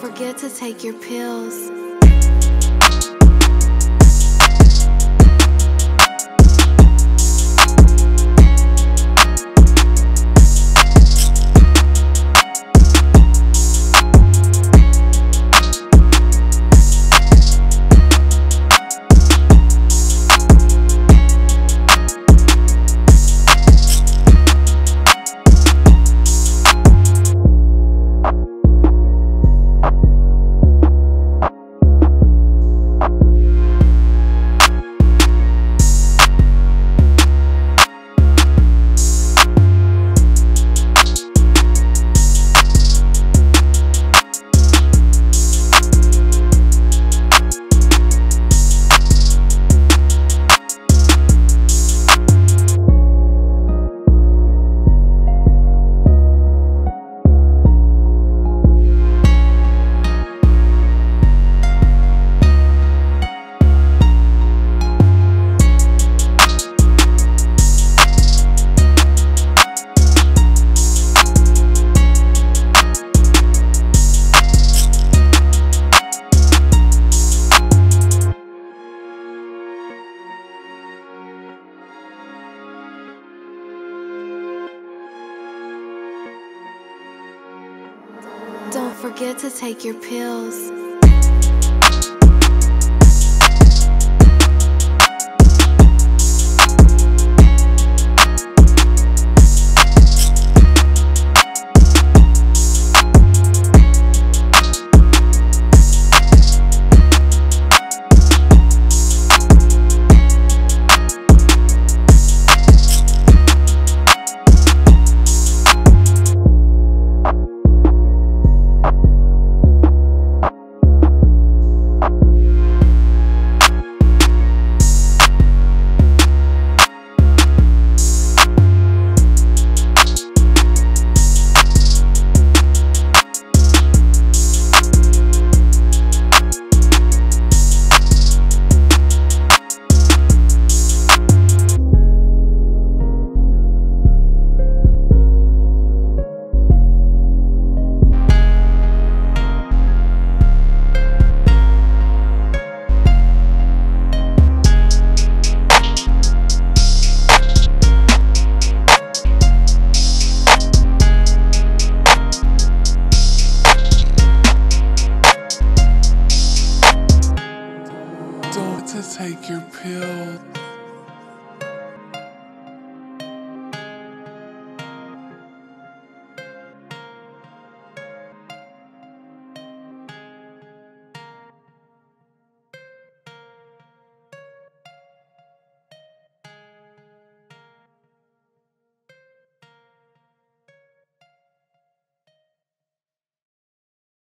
forget to take your pills. Forget to take your pills. Take your pill.